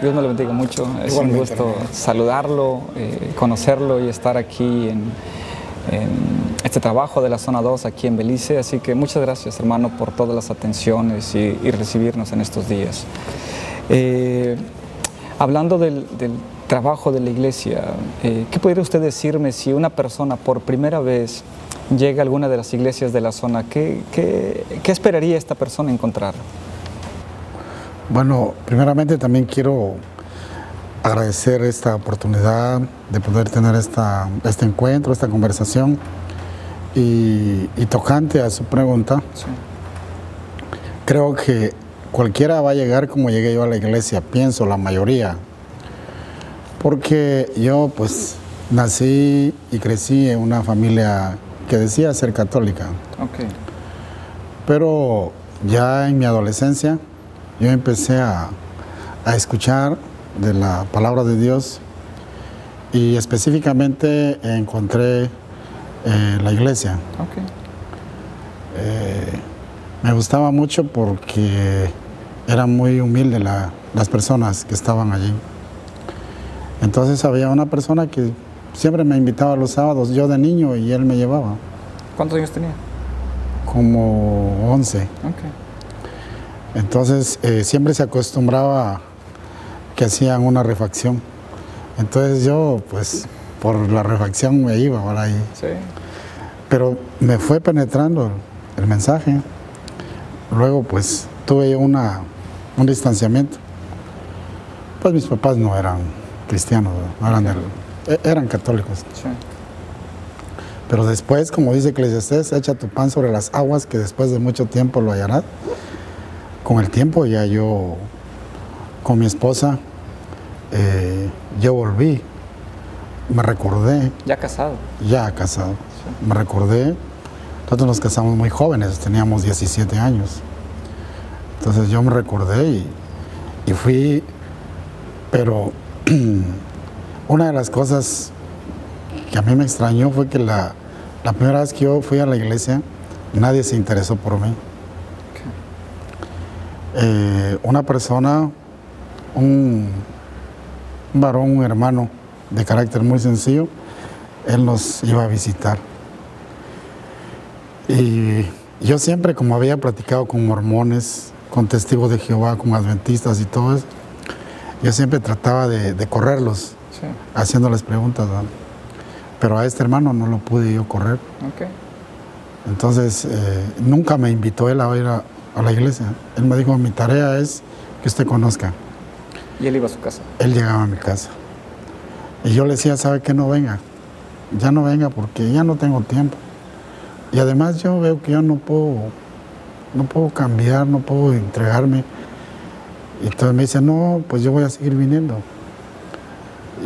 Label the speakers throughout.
Speaker 1: Dios me lo bendiga mucho. Es un gusto
Speaker 2: hermano.
Speaker 1: saludarlo, eh, conocerlo y estar aquí en, en este trabajo de la zona 2 aquí en Belice. Así que muchas gracias, hermano, por todas las atenciones y, y recibirnos en estos días. Eh, hablando del, del trabajo de la iglesia, eh, ¿qué podría usted decirme si una persona por primera vez llega a alguna de las iglesias de la zona? ¿Qué, qué, qué esperaría esta persona encontrar?
Speaker 2: Bueno, primeramente también quiero agradecer esta oportunidad de poder tener esta, este encuentro, esta conversación. Y, y tocante a su pregunta, creo que cualquiera va a llegar como llegué yo a la iglesia, pienso, la mayoría. Porque yo pues nací y crecí en una familia que decía ser católica.
Speaker 1: Ok.
Speaker 2: Pero ya en mi adolescencia yo empecé a, a escuchar de la palabra de Dios y específicamente encontré eh, la iglesia.
Speaker 1: Ok.
Speaker 2: Me gustaba mucho porque eran muy humildes la- las personas que estaban allí. Entonces había una persona que siempre me invitaba los sábados, yo de niño, y él me llevaba,
Speaker 1: ¿Cuántos años tenía?
Speaker 2: como 11.
Speaker 1: Ok.
Speaker 2: Entonces eh, siempre se acostumbraba que hacían una refacción. Entonces yo, pues, por la refacción me iba por ahí.
Speaker 1: Sí.
Speaker 2: Pero me fue penetrando el mensaje. Luego, pues, tuve una, un distanciamiento. Pues mis papás no eran cristianos, no eran, del- e- eran católicos.
Speaker 1: Sí.
Speaker 2: Pero después, como dice Eclesiastés, echa tu pan sobre las aguas que después de mucho tiempo lo hallarás. Con el tiempo ya yo, con mi esposa, eh, yo volví, me recordé,
Speaker 1: Ya casado.
Speaker 2: ya casado, me recordé, nosotros nos casamos muy jóvenes, teníamos 17 años. Entonces yo me recordé y, y fui, pero una de las cosas que a mí me extrañó fue que la, la primera vez que yo fui a la iglesia, nadie se interesó por mí. Eh, una persona, un, varón, un hermano de carácter muy sencillo, él nos iba a visitar. Y yo siempre, como había platicado con mormones, con testigos de Jehová, con adventistas y todo eso, yo siempre trataba de, de correrlos,
Speaker 1: Sí.
Speaker 2: haciéndoles preguntas. Pero a este hermano no lo pude yo correr. Entonces, eh, nunca me invitó él a ir a, a la iglesia. Él me dijo, mi tarea es que usted conozca.
Speaker 1: Y él iba a su casa.
Speaker 2: Él llegaba a mi casa. Y yo le decía, ¿sabe qué? No venga. Ya no venga porque ya no tengo tiempo. Y además yo veo que yo no puedo, no puedo cambiar, no puedo entregarme. Y entonces me dice, no, pues yo voy a seguir viniendo.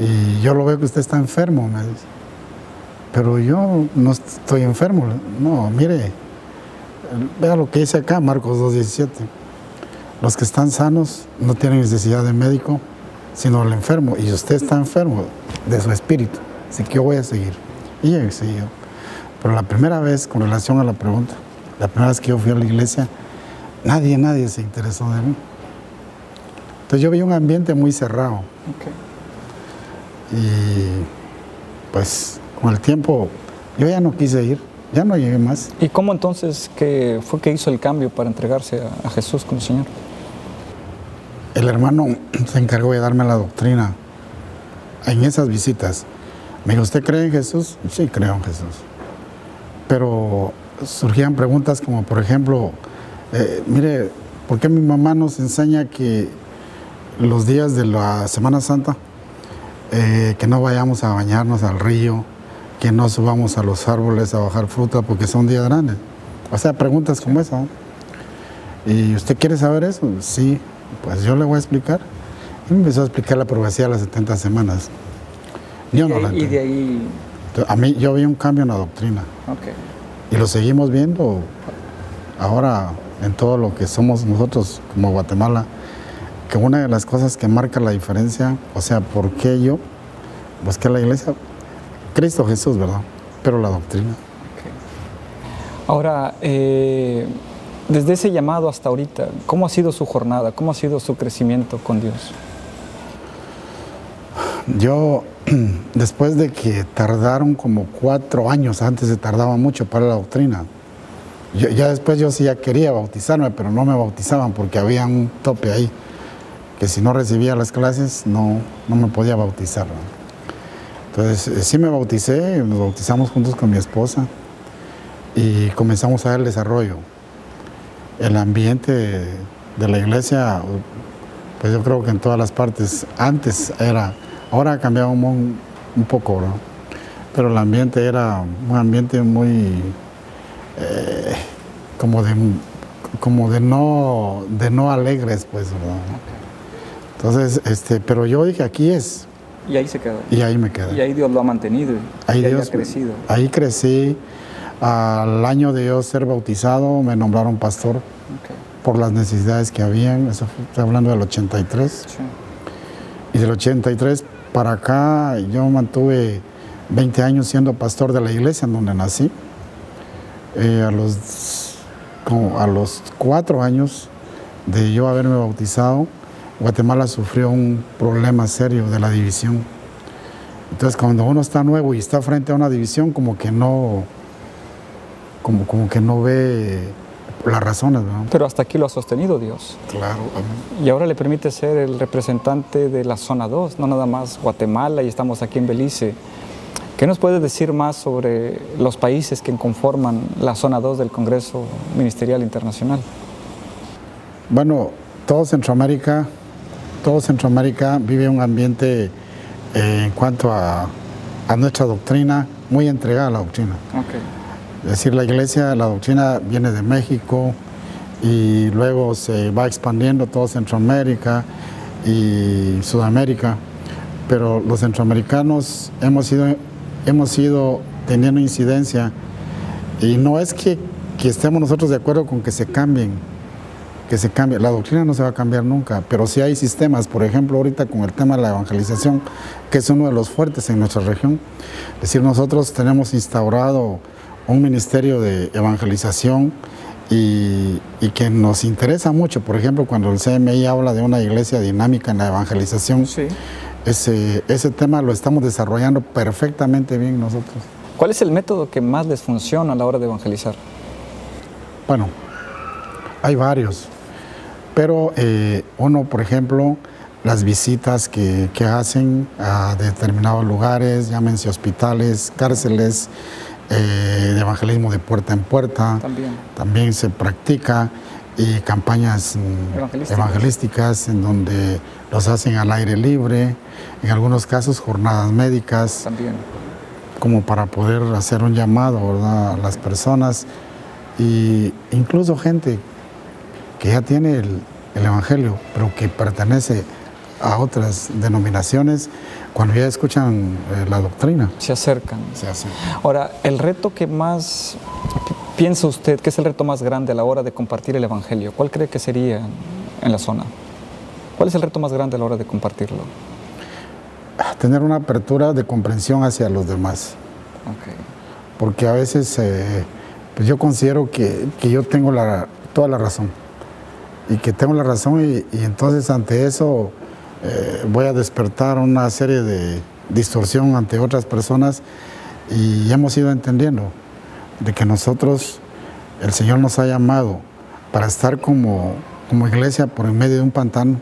Speaker 2: Y yo lo veo que usted está enfermo, me dice. Pero yo no estoy enfermo. No, mire, vea lo que dice acá, Marcos 2.17. Los que están sanos no tienen necesidad de médico, sino el enfermo. Y usted está enfermo de su espíritu. Así que yo voy a seguir. Y yo seguí yo. Pero la primera vez, con relación a la pregunta, la primera vez que yo fui a la iglesia, nadie, nadie se interesó de mí. Entonces yo vi un ambiente muy cerrado. Y pues con el tiempo yo ya no quise ir, ya no llegué más.
Speaker 1: ¿Y cómo entonces que fue que hizo el cambio para entregarse a, a Jesús como Señor?
Speaker 2: El hermano se encargó de darme la doctrina en esas visitas. Me dijo, ¿usted cree en Jesús? Sí, creo en Jesús. Pero surgían preguntas como, por ejemplo, eh, mire, ¿por qué mi mamá nos enseña que los días de la Semana Santa, eh, que no vayamos a bañarnos al río, que no subamos a los árboles a bajar fruta porque son días grandes? O sea, preguntas como esa. ¿no? ¿Y usted quiere saber eso? Sí, pues yo le voy a explicar. Y me empezó a explicar la profecía de las 70 semanas. Yo no la
Speaker 1: y de
Speaker 2: entendí.
Speaker 1: ahí.
Speaker 2: A mí yo vi un cambio en la doctrina
Speaker 1: Ok.
Speaker 2: y lo seguimos viendo ahora en todo lo que somos nosotros como Guatemala, que una de las cosas que marca la diferencia, o sea, ¿por qué yo busqué la iglesia? Cristo Jesús, ¿verdad? Pero la doctrina.
Speaker 1: Ahora, eh, desde ese llamado hasta ahorita, ¿cómo ha sido su jornada? ¿Cómo ha sido su crecimiento con Dios?
Speaker 2: Yo, después de que tardaron como cuatro años, antes se tardaba mucho para la doctrina, yo- ya después yo sí ya quería bautizarme, pero no me bautizaban porque había un tope ahí, que si no recibía las clases no, no me podía bautizar. ¿no? Entonces eh, sí me bauticé, nos bautizamos juntos con mi esposa y comenzamos a ver el desarrollo. El ambiente de la iglesia, pues yo creo que en todas las partes, antes era, ahora ha cambiado un, poco, ¿no? pero el ambiente era un ambiente muy, eh, como de, como de no, de no alegres, pues, ¿verdad? Entonces, este, pero yo dije, aquí es,
Speaker 1: Y ahí se quedó.
Speaker 2: y ahí me quedé.
Speaker 1: Y ahí Dios lo ha mantenido. y
Speaker 2: Ahí
Speaker 1: ahí
Speaker 2: Dios,
Speaker 1: ha crecido.
Speaker 2: Ahí crecí. Al año de yo ser bautizado, me nombraron pastor por las necesidades que habían. Eso fue- estoy hablando del 83.
Speaker 1: sí.
Speaker 2: Y del 83 para acá, yo mantuve 20 años siendo pastor de la iglesia en donde nací. Eh, a, los, como a los cuatro años de yo haberme bautizado, Guatemala sufrió un problema serio de la división. Entonces, cuando uno está nuevo y está frente a una división, como que no, como, como que no ve las razones, ¿no?
Speaker 1: Pero hasta aquí lo ha sostenido Dios.
Speaker 2: Claro.
Speaker 1: Y ahora le permite ser el representante de la zona 2, no nada más Guatemala y estamos aquí en Belice. ¿Qué nos puede decir más sobre los países que conforman la zona 2 del Congreso Ministerial Internacional?
Speaker 2: Bueno, todo Centroamérica, todo Centroamérica vive un ambiente eh, en cuanto a, a nuestra doctrina muy entregada a la doctrina. Es decir, la iglesia, la doctrina viene de México y luego se va expandiendo todo Centroamérica y Sudamérica, pero los centroamericanos hemos ido, hemos ido teniendo incidencia y no es que, que estemos nosotros de acuerdo con que se cambien, que se cambie. La doctrina no se va a cambiar nunca, pero sí hay sistemas, por ejemplo, ahorita con el tema de la evangelización, que es uno de los fuertes en nuestra región. Es decir, nosotros tenemos instaurado un ministerio de evangelización y, y que nos interesa mucho. Por ejemplo, cuando el CMI habla de una iglesia dinámica en la evangelización,
Speaker 1: Sí.
Speaker 2: ese, ese tema lo estamos desarrollando perfectamente bien nosotros.
Speaker 1: ¿Cuál es el método que más les funciona a la hora de evangelizar?
Speaker 2: Bueno, hay varios, pero eh, uno, por ejemplo, las visitas que, que hacen a determinados lugares, llámense hospitales, cárceles, eh, de evangelismo de puerta en puerta,
Speaker 1: También.
Speaker 2: también se practica y campañas mm,
Speaker 1: Evangelísticas.
Speaker 2: evangelísticas en donde los hacen al aire libre, en algunos casos jornadas médicas
Speaker 1: También.
Speaker 2: como para poder hacer un llamado ¿verdad? a las personas y incluso gente que ya tiene el, el Evangelio, pero que pertenece a otras denominaciones, cuando ya escuchan eh, la doctrina,
Speaker 1: Se acercan.
Speaker 2: se.
Speaker 1: Ahora, el reto que más pi- piensa usted que es el reto más grande a la hora de compartir el Evangelio, ¿cuál cree que sería en la zona? ¿Cuál es el reto más grande a la hora de compartirlo?
Speaker 2: Tener una apertura de comprensión hacia los demás, porque a veces eh, pues yo considero que, que yo tengo la, toda la razón y que tengo la razón y, entonces ante eso eh, voy a despertar una serie de distorsión ante otras personas y hemos ido entendiendo de que nosotros, el Señor nos ha llamado para estar como, como iglesia por en medio de un pantano,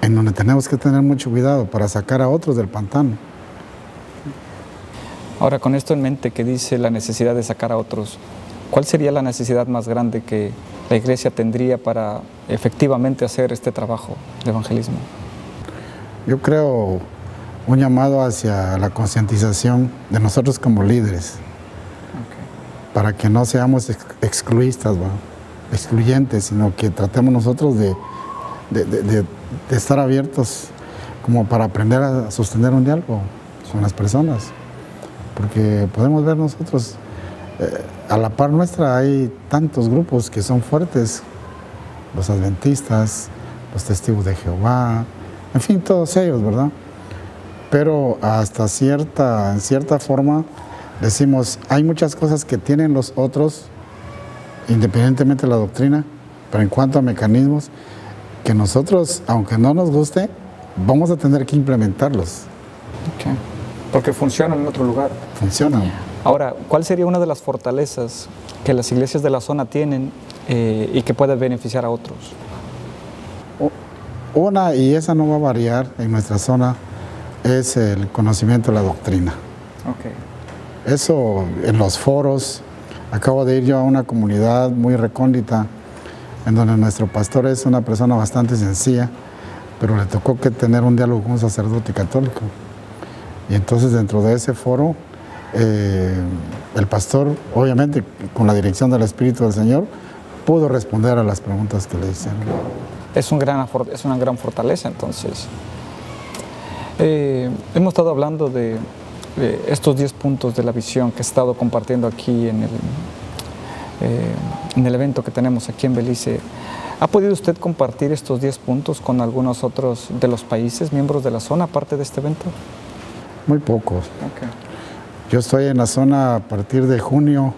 Speaker 2: en donde tenemos que tener mucho cuidado para sacar a otros del pantano.
Speaker 1: Ahora, con esto en mente que dice la necesidad de sacar a otros, ¿cuál sería la necesidad más grande que la iglesia tendría para efectivamente hacer este trabajo de evangelismo?
Speaker 2: Yo creo un llamado hacia la concientización de nosotros como líderes, para que no seamos ex- excluistas, excluyentes, sino que tratemos nosotros de, de- de- de- de estar abiertos como para aprender a sostener un diálogo con las personas. Porque podemos ver nosotros eh, a la par nuestra hay tantos grupos que son fuertes, los adventistas, los testigos de Jehová, en fin, todos ellos, ¿verdad? Pero hasta cierta, en cierta forma, decimos, hay muchas cosas que tienen los otros, independientemente de la doctrina, pero en cuanto a mecanismos, que nosotros, aunque no nos guste, vamos a tener que implementarlos.
Speaker 1: Porque funcionan en otro lugar.
Speaker 2: Funcionan.
Speaker 1: Ahora, ¿cuál sería una de las fortalezas que las iglesias de la zona tienen eh, y que puede beneficiar a otros?
Speaker 2: Una, y esa no va a variar en nuestra zona, es el conocimiento de la doctrina.
Speaker 1: Ok.
Speaker 2: Eso en los foros, acabo de ir yo a una comunidad muy recóndita, en donde nuestro pastor es una persona bastante sencilla, pero le tocó que tener un diálogo con un sacerdote católico. Y entonces dentro de ese foro, eh, el pastor, obviamente con la dirección del Espíritu del Señor, pudo responder a las preguntas que le hicieron.
Speaker 1: Es, un gran, es una gran fortaleza entonces. Eh, hemos estado hablando de, de estos 10 puntos de la visión que he estado compartiendo aquí en el, eh, en el evento que tenemos aquí en Belice. ¿Ha podido usted compartir estos 10 puntos con algunos otros de los países, miembros de la zona, aparte de este evento?
Speaker 2: Muy pocos.
Speaker 1: Ok.
Speaker 2: Yo estoy en la zona a partir de junio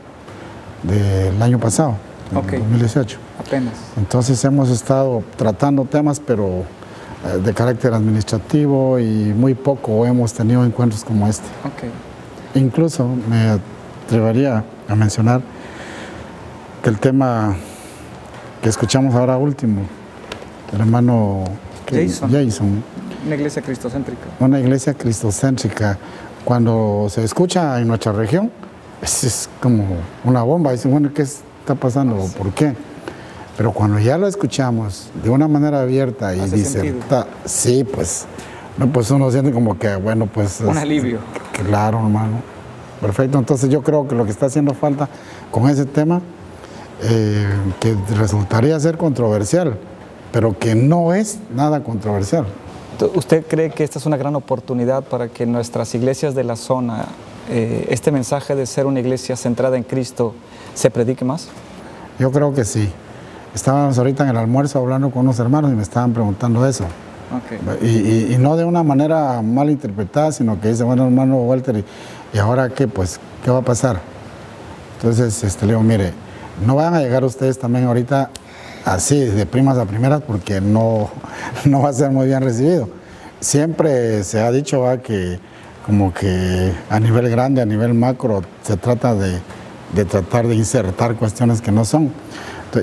Speaker 2: del año pasado, del
Speaker 1: Ok.
Speaker 2: 2018.
Speaker 1: Apenas.
Speaker 2: Entonces hemos estado tratando temas, pero eh, de carácter administrativo y muy poco hemos tenido encuentros como este. Incluso me atrevería a mencionar que el tema que escuchamos ahora último, el hermano
Speaker 1: Jason.
Speaker 2: Jason,
Speaker 1: Una iglesia cristocéntrica.
Speaker 2: una iglesia cristocéntrica, cuando se escucha en nuestra región, es, es como una bomba. Dicen, bueno, ¿qué está pasando? ¿Por qué? Pero cuando ya lo escuchamos de una manera abierta y diserta, sí, pues, no, pues uno siente como que, bueno, pues...
Speaker 1: Un
Speaker 2: es-
Speaker 1: alivio.
Speaker 2: Claro, hermano. Perfecto. Entonces yo creo que lo que está haciendo falta con ese tema, eh, que resultaría ser controversial, pero que no es nada controversial.
Speaker 1: ¿Usted cree que esta es una gran oportunidad para que nuestras iglesias de la zona, eh, este mensaje de ser una iglesia centrada en Cristo, se predique más?
Speaker 2: Yo creo que sí. Estábamos ahorita en el almuerzo hablando con unos hermanos y me estaban preguntando eso.
Speaker 1: Ok.
Speaker 2: Y, y- y no de una manera mal interpretada, sino que dice, bueno, hermano Walter, ¿y, y ahora qué? Pues, ¿qué va a pasar? Entonces, este, le digo, mire, no van a llegar ustedes también ahorita así, de primas a primeras, porque no, no va a ser muy bien recibido. Siempre se ha dicho ¿va? que como que a nivel grande, a nivel macro, se trata de, de tratar de insertar cuestiones que no son.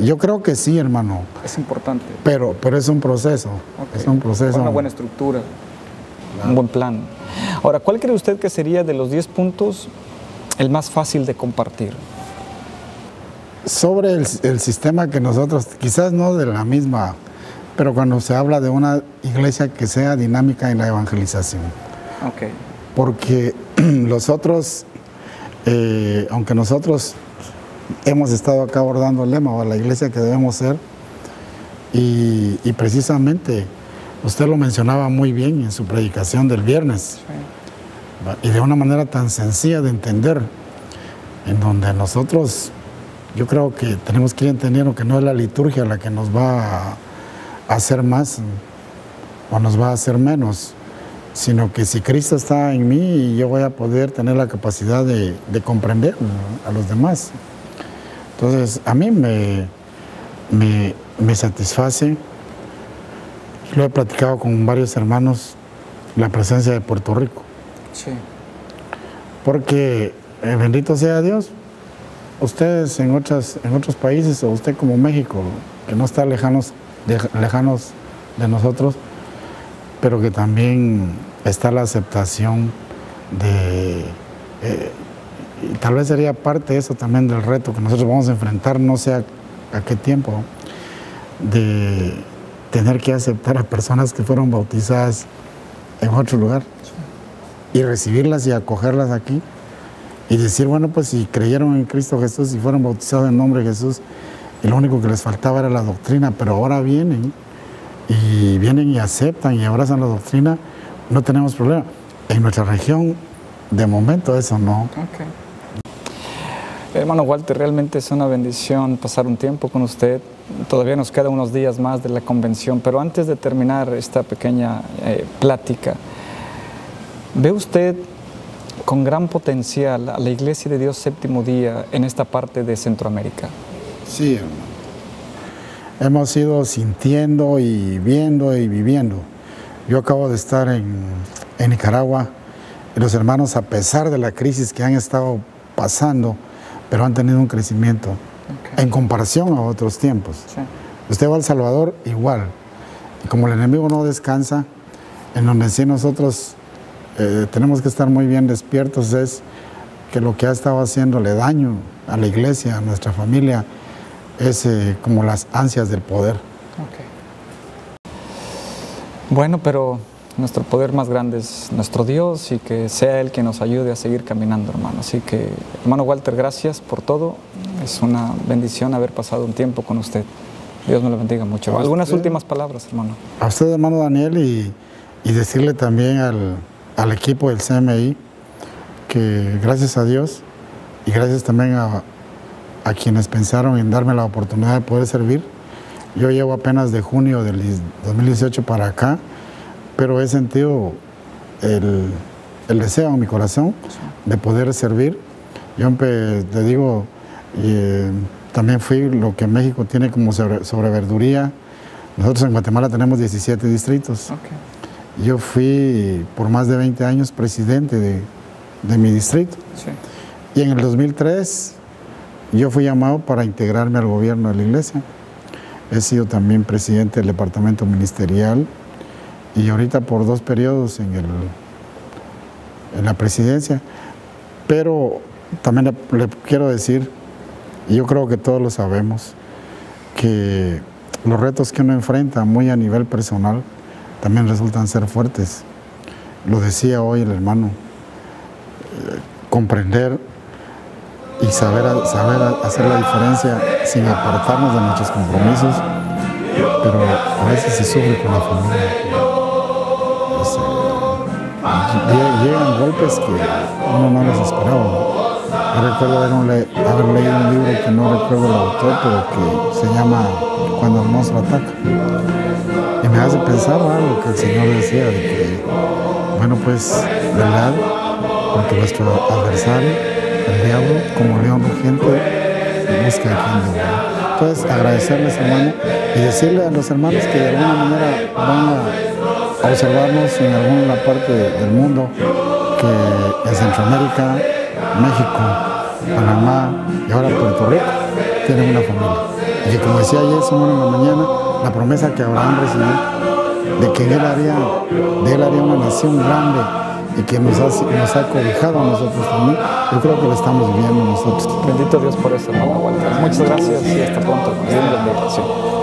Speaker 2: Yo creo que sí, hermano,
Speaker 1: Es importante.
Speaker 2: pero, pero es un proceso, es un proceso.
Speaker 1: Con una buena estructura, un buen plan. Ahora, ¿cuál cree usted que sería de los 10 puntos el más fácil de compartir?
Speaker 2: Sobre el, el sistema que nosotros, quizás no de la misma, pero cuando se habla de una iglesia que sea dinámica en la evangelización. Porque los otros, eh, aunque nosotros hemos estado acá abordando el lema o la iglesia que debemos ser, y, y precisamente usted lo mencionaba muy bien en su predicación del viernes, y de una manera tan sencilla de entender, en donde nosotros, yo creo que tenemos que ir entendiendo que no es la liturgia la que nos va a hacer más o nos va a hacer menos, sino que si Cristo está en mí, yo voy a poder tener la capacidad de, de comprender a los demás. Entonces, a mí me, me, me satisface, lo he platicado con varios hermanos, la presencia de Puerto Rico.
Speaker 1: Sí.
Speaker 2: Porque, eh, bendito sea Dios, ustedes en, otras, en otros países, o usted como México, que no está lejanos de, lejanos de nosotros, pero que también está la aceptación de... eh, y tal vez sería parte eso también del reto que nosotros vamos a enfrentar, no sé a qué tiempo, de tener que aceptar a personas que fueron bautizadas en otro lugar y recibirlas y acogerlas aquí y decir, bueno, pues si creyeron en Cristo Jesús y fueron bautizados en nombre de Jesús, y lo único que les faltaba era la doctrina, pero ahora vienen y vienen y aceptan y abrazan la doctrina, no tenemos problema. En nuestra región, de momento, eso no.
Speaker 1: Ok. Hermano Walter, realmente es una bendición pasar un tiempo con usted. Todavía nos quedan unos días más de la convención, pero antes de terminar esta pequeña eh, plática, ¿ve usted con gran potencial a la Iglesia de Dios Séptimo Día en esta parte de Centroamérica?
Speaker 2: Sí, hermano. Hemos ido sintiendo y viendo y viviendo. Yo acabo de estar en, en Nicaragua y los hermanos, a pesar de la crisis que han estado pasando, pero han tenido un crecimiento
Speaker 1: Ok.
Speaker 2: en comparación a otros tiempos.
Speaker 1: Sí.
Speaker 2: Usted va a El Salvador igual. Y como el enemigo no descansa, en donde sí nosotros eh, tenemos que estar muy bien despiertos es que lo que ha estado haciéndole daño a la iglesia, a nuestra familia, es eh, como las ansias del poder.
Speaker 1: Bueno, pero nuestro poder más grande es nuestro Dios y que sea Él quien nos ayude a seguir caminando, hermano. Así que, hermano Walter, gracias por todo. Es una bendición haber pasado un tiempo con usted. Dios me lo bendiga mucho. Algunas
Speaker 2: usted.
Speaker 1: últimas palabras, hermano.
Speaker 2: A usted, hermano Daniel, y, y decirle también al, al equipo del CMI que gracias a Dios y gracias también a, a quienes pensaron en darme la oportunidad de poder servir. Yo llevo apenas de junio del 2018 para acá, pero he sentido el, el deseo en mi corazón de poder servir. Yo te digo, eh, también fui lo que México tiene como sobre, sobreverduría. Nosotros en Guatemala tenemos 17 distritos.
Speaker 1: Ok.
Speaker 2: Yo fui por más de 20 años presidente de, de mi distrito.
Speaker 1: Sí.
Speaker 2: Y en el 2003 yo fui llamado para integrarme al gobierno de la iglesia. He sido también presidente del departamento ministerial y ahorita por dos periodos en, el, en la presidencia. Pero también le, le quiero decir, y yo creo que todos lo sabemos, que los retos que uno enfrenta muy a nivel personal también resultan ser fuertes. Lo decía hoy el hermano, eh, comprender y saber, saber hacer la diferencia sin apartarnos de nuestros compromisos, pero a veces se sufre con la familia. Lle- llegan golpes que uno no los esperaba. Recuerdo haber, haber leído un libro que no recuerdo el autor, pero que se llama Cuando el monstruo ataca. Y me hace pensar algo que el Señor decía, de que, bueno, pues, ¿verdad? Porque nuestro adversario, el diablo, como león rugiente, busca a quien. Entonces, agradecerles, hermano, y decirle a los hermanos que de alguna manera van a observarnos en alguna parte del mundo, que en Centroamérica, México, Panamá y ahora Puerto Rico tienen una familia. Y como decía ayer Simón en la mañana, la promesa que Abraham recibió de que él haría, de él haría una nación grande y que nos ha, nos ha cobijado a nosotros también, yo creo que lo estamos viviendo nosotros.
Speaker 1: Bendito Dios por eso, Walter. Muchas gracias y hasta pronto. Dios